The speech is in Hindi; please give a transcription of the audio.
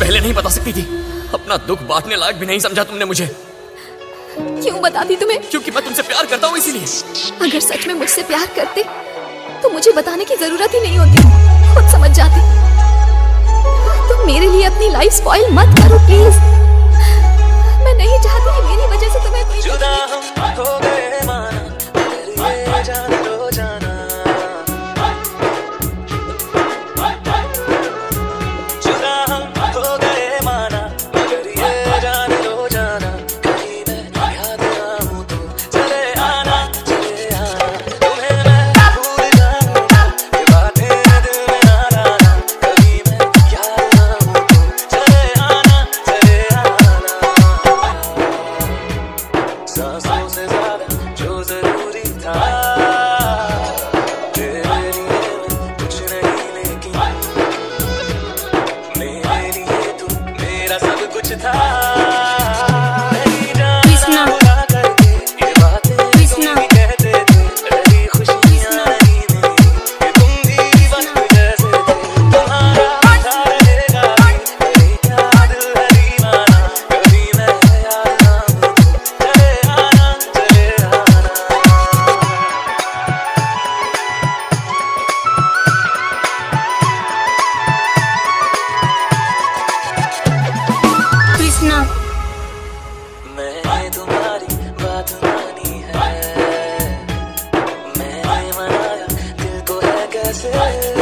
पहले नहीं बता सकती थी। अपना दुख बांटने लायक भी नहीं समझा तुमने मुझे। क्यों बता दी तुम्हें? क्योंकि मैं तुमसे प्यार करता हूँ इसीलिए। अगर सच में मुझसे प्यार करते तो मुझे बताने की ज़रूरत ही नहीं होती। खुद समझ जाती। तुम मेरे लिए अपनी लाइफ स्पॉइल मत करो प्लीज़ था। तेरे कुछ तू मेरा सब कुछ था। blessing.